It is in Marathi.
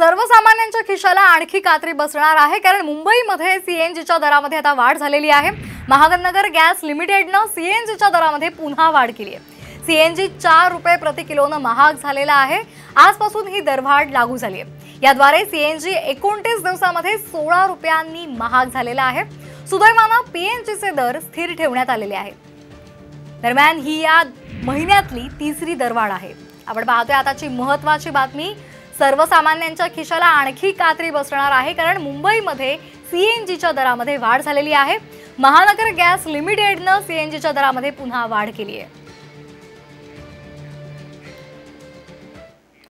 सर्वसामान्यांच्या खिशाला आणखी कात्री बसणार आहे कारण मुंबईमध्ये सीएनजीच्या दरामध्ये आता वाढ झालेली आहे. महानगर गॅस लिमिटेडनं सीएनजीच्या दरामध्ये पुन्हा वाढ केली आहे. सीएनजी चार रुपये प्रति किलोनं महाग झालेला आहे. आजपासून ही दरवाढ लागू झाली आहे. याद्वारे सीएनजी एकोणतीस दिवसामध्ये सोळा रुपयांनी महाग झालेला आहे. सुदैवानं पीएनजीचे दर स्थिर ठेवण्यात आलेले आहेत दरम्यान ही या महिन्यातली तिसरी दरवाढ आहे. आपण पाहतोय आताची महत्वाची बातमी. सर्वसामान्यांच्या खिशाला आणखी कात्री बसणार आहे कारण मुंबईमध्ये सी एन जीच्या दरामध्ये वाढ झालेली आहे. महानगर गॅस लिमिटेडनं सी एन जीच्या दरामध्ये पुन्हा वाढ केली आहे.